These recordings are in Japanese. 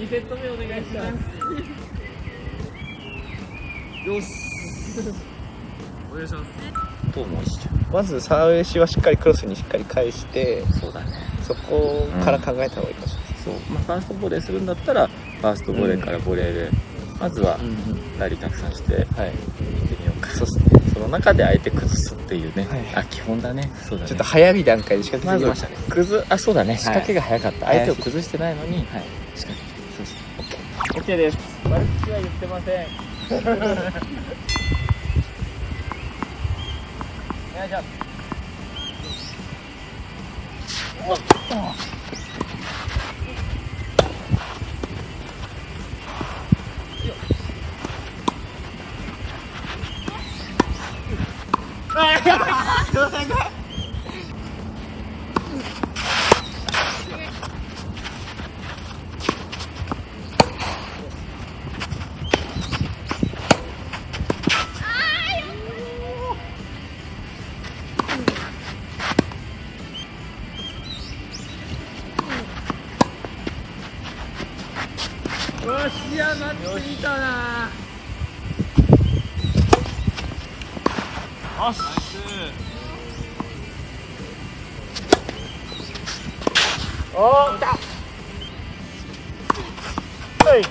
2セット目お願いします。よしお願いします。と思うしまずサーベシはしっかりクロスにしっかり返してそうだね。そこから考えた方がいいかもしそう、まあ、ファーストボレーするんだったらファーストボレーからボレーで、まずはれない、ラリーたくさんしてはい。行ってみようか。そうっすねその中で相手崩すっていうね、はい。あ基本だね。そうだね。ちょっと早い段階で仕掛けてきましたね、崩あそうだね。仕掛けが早かった、はい相手を崩してないのに、はい。仕掛け OK です。悪口は言ってません。お願いします。よ しや待ってみたな。よしおー来た。はい。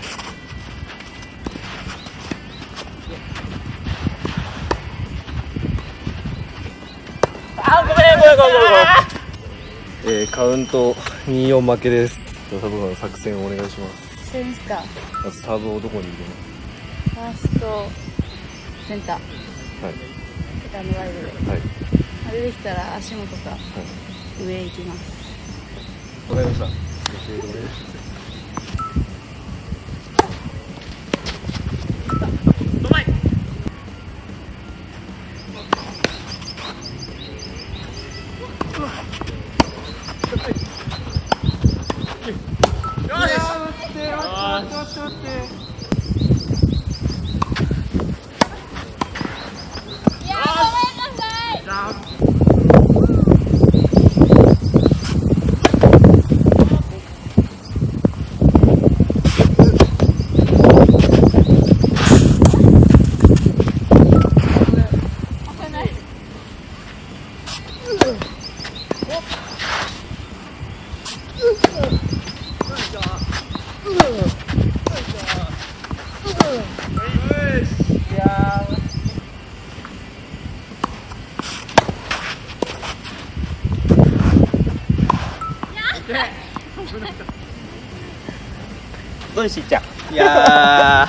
あごめんごめんごめんごめん。えーカウント24負けです。佐藤さん作戦をお願いします。そうですか。まずサーブをどこに入れファーストセンター。ますセカンドワイドで。はい。はい出てきたら足元か上行きます。わかりました。教えてお願いしますどうしっちゃんいや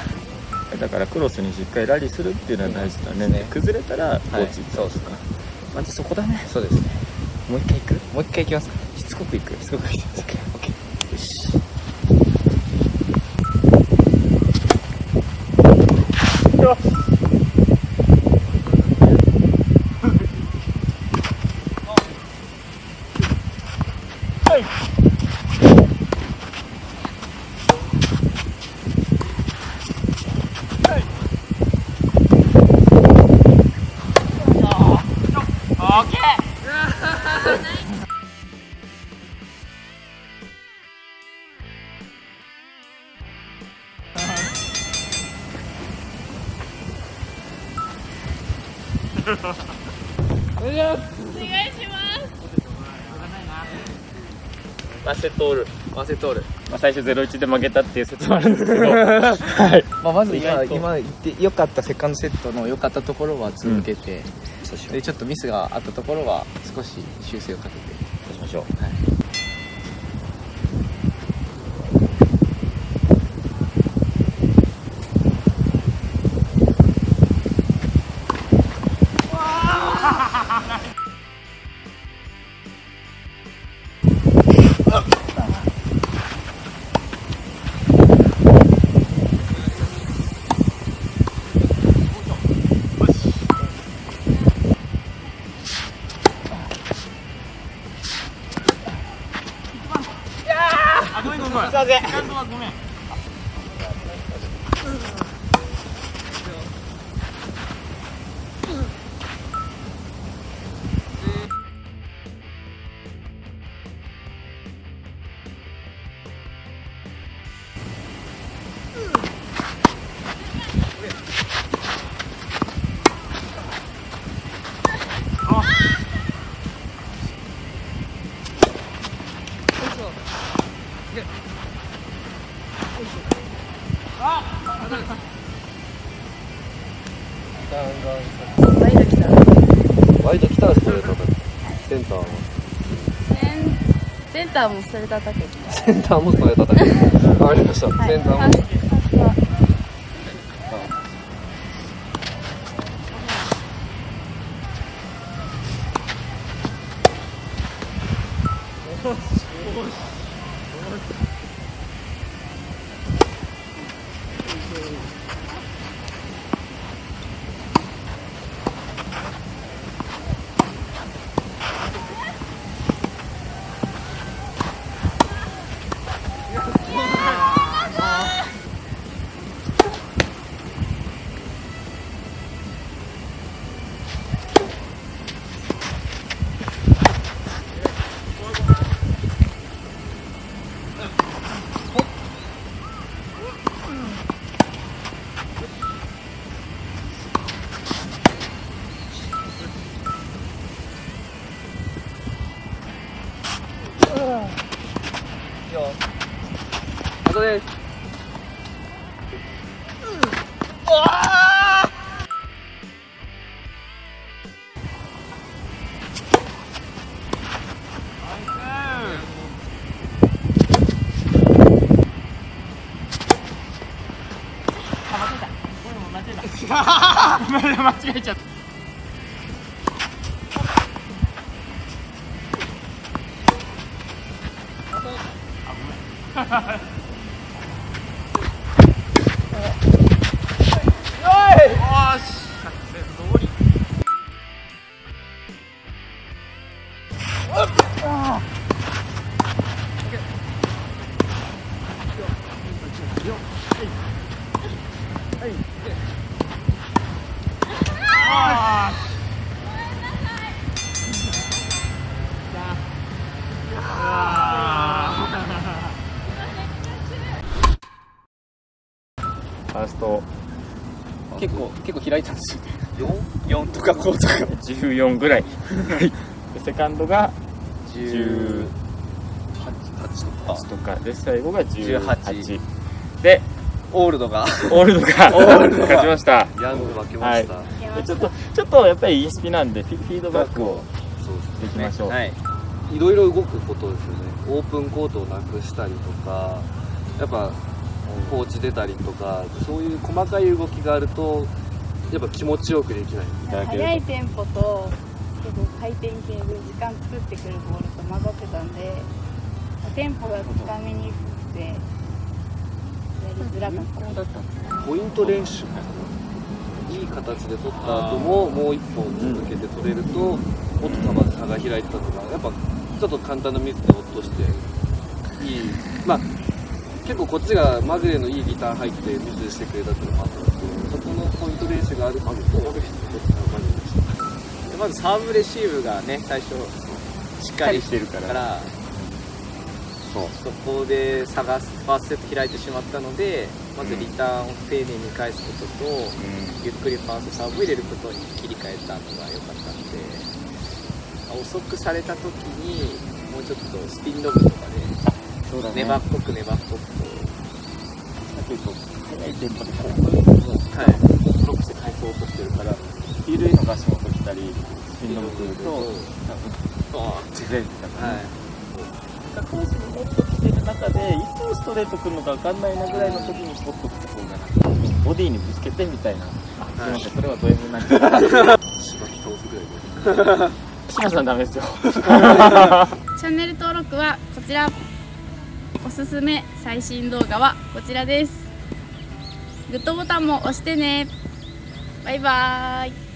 だからクロスにしっかりラリーするっていうのは大事だね,、ね崩れたらコーチ、そうです。かまずそこだね。そうですね。もう一回行く？もう一回いきますかしつこく行くしつこく行く OK よしよし。マセトールマセトールまあ、最初0-1で負けたっていう説もあるんですけど。はい。まあ、まず今今言って良かったセカンドセットの良かったところは続けて、でちょっとミスがあったところは少し修正をかけて。そうしましょう。あターは。センターもストレートアタックセンターもストレートだけ。わかりました、はい。センターも。パスパスはあ間違えちゃった。ファースト。結構結構開いたんですよね。4 4とか5とか。14ぐらい。でセカンドが10 8とか18とか。で最後が18 18でオールドが。オールドが オールドが。勝ちました。ヤング負けました、でちょっとちょっとやっぱりインスピなんでフィフィードバックをそうできましょう、はい。いろいろ動くことですよね。オープンコートをなくしたりとかやっぱコーチ出たりとかそういう細かい動きがあるとやっぱ気持ちよくできない。いただける速いテンポと結構回転系で時間作ってくるボールと混ざってたんでテンポがつかみにくくてやりづらかった。ポイント練習。いい形で取った後ももう一本続けて取れるともっと球差が開いてたのがやっぱちょっと簡単なミスで落としていい。まあ結構こっちがまぐれのいいリターン入ってミスしてくれたっていうのもあったんですけどそこのポイント練習があるとまぐれまぐれでしたでまずサーブレシーブがね最初しっかりしてるからそう。そこで差がファーストセット開いてしまったのでまずリターンを丁寧に返すことと、ゆっくりファーストサーブを入れることに切り替えたのが良かったので遅くされた時にもうちょっとスピンロブとかそうだね。で粘っこく粘っこく結構速いテンポでからとはい。ブロックして返そうとしてるからフィールへの足元来たりスピンロブ来ると多分あ崩れてたから、はいコースにもっと来てる中でいつストレート来るのか分かんないなぐらいの時にポッと来た方がボディにぶつけてみたいな、あすいませんそれはド M になっちゃうしばき倒すぐらいで島さんダメですよチャンネル登録はこちらおすすめ最新動画はこちらです。グッドボタンも押してね。バイバーイ。